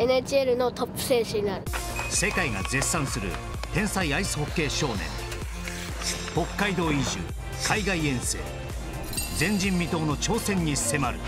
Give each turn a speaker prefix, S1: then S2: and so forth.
S1: NHL のトップ選手になる。
S2: 世界が絶賛する天才アイスホッケー少年。北海道移住海外遠征。前人未到の挑戦に迫る。